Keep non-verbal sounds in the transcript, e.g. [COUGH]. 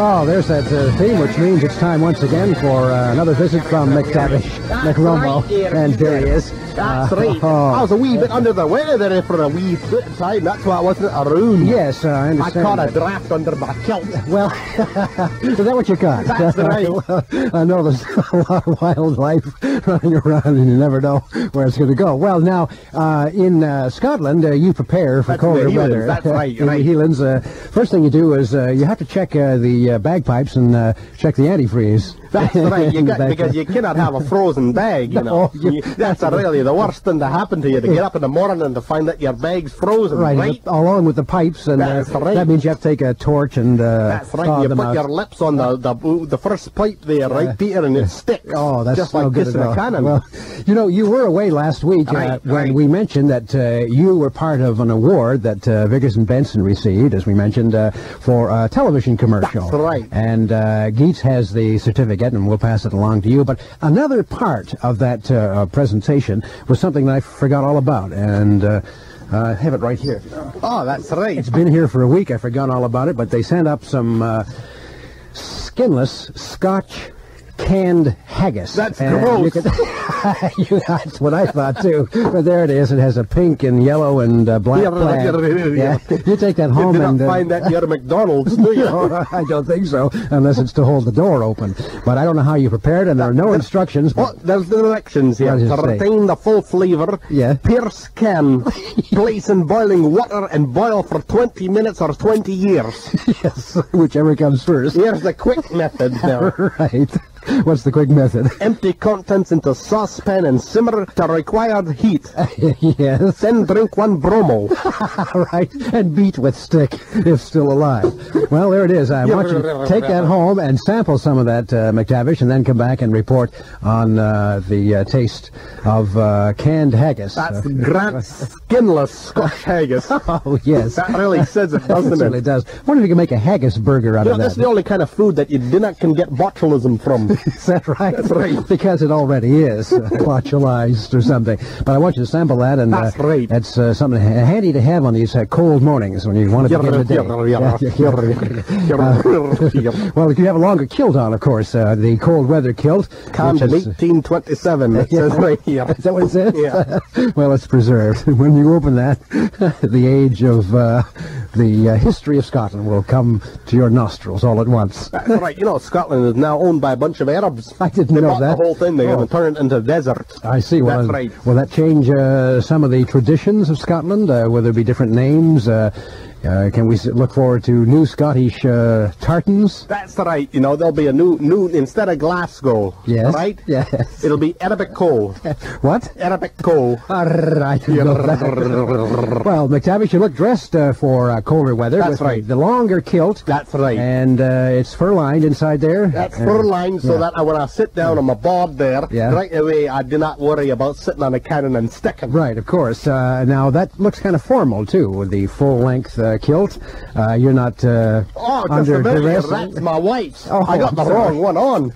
Oh, there's that uh, theme, which means it's time once again for uh, another visit from McTavish, McRomo, right, and there he is. That's Uh, right. oh. I was a wee bit under the weather there for a wee bit of time. That's why I wasn't a around. Yes, uh, I I understand. I caught a draft under my kilt. Well, [LAUGHS] is that what you got? That's right. [LAUGHS] Well, I know there's [LAUGHS] a lot of wildlife running around, and you never know where it's going to go. Well, now uh, in uh, Scotland, uh, you prepare for That's in the colder weather. that's right, in right. the Highlands, uh, first thing you do is uh, you have to check uh, uh, bagpipes and uh, check the antifreeze. That's right. You got, because you cannot have a frozen bag. You know, No, you- that's really the worst thing to happen to you. To get up in the morning and to find that your bag's frozen. Right, Right. along with the pipes, and uh, right. that means you have to take a torch and uh, That's right. You put out. your lips on the the, the first pipe there, right, Peter, and it sticks. Oh, that's just no like good kissing at a all. cannon. Well, you know, you were away last week uh, Right, when we mentioned that uh, you were part of an award that uh, Vickers and Benson received, as we mentioned, uh, for a television commercial. That's right. And uh, Geets has the certificate, and we'll pass it along to you. But another part of that uh, presentation was something that I forgot all about, and. Uh, I have it right here. oh, that's right. It's been here for a week. I forgot all about it, but they sent up some uh, skinless Scotch canned haggis. That's And gross. You could, [LAUGHS] you, that's what I thought too. But there it is. It has a pink and yellow and uh, black Yeah, flag. yeah. Yeah. You take that [LAUGHS] You home did not and. uh, find that near McDonald's, do you? [LAUGHS] no, I don't think so, unless it's to hold the door open. But I don't know how you prepared, it, and there are no instructions. But What? There's the directions here. What does it To retain the full flavour, Yeah. pierce can, place in boiling water and boil for 20 minutes or 20 years. yes, whichever comes first. Here's the quick method now. right. [LAUGHS] What's the quick method? [LAUGHS] Empty contents into saucepan and simmer to required heat. [LAUGHS] yes. Then drink one bromo. right, and beat with stick if still alive. Well, there it is. I want you to take that home and sample some of that, uh, McTavish, and then come back and report on uh, the uh, taste of uh, canned haggis. That's Uh, Grant skinless Scotch haggis. oh, yes. That really says it, doesn't it? does. wonder if you can make a haggis burger out You know, of that's that. the only kind of food that you do not can get botulism from. [LAUGHS] Is that right? That's right. Because it already is uh, [LAUGHS] or something. But I want you to sample that, and That's uh, right. That's uh, something handy to have on these uh, cold mornings when you want to begin the day. Well, if you have a longer kilt on, of course, uh, the cold weather kilt. Canned which in is- 1827. It says [LAUGHS] right here. Is that what it says? Yeah. well, it's preserved. When you open that, the age of uh, the uh, history of Scotland will come to your nostrils all at once. That's right. You know, Scotland is now owned by a bunch of Arabs. I didn't they know that. the whole thing. They're Oh. going to turn it into desert. I see. Well, That's right. Will that change uh, some of the traditions of Scotland? Uh, will there be different names? Uh, uh, can we look forward to new Scottish uh, tartans? That's right. You know, there'll be a new, new instead of Glasgow. Yes. Right? Yes. It'll be Arabic coal. [LAUGHS] What? Arabic coal. All right. [LAUGHS] well, McTavish, you look dressed uh, for uh, colder weather. That's with right. The longer kilt. That's right. And uh, it's fur-lined inside there. That's Uh, fur lined so yeah. that I, when I sit down on my board there, Yeah. right away I do not worry about sitting on a cannon and sticking. Right, of course. Uh, now that looks kind of formal too, with the full-length uh, kilt. Uh, you're not uh, Oh, under duress. That's my wife's. [LAUGHS] Oh, I got the wrong one on.